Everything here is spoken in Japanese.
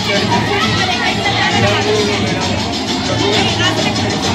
ますよ。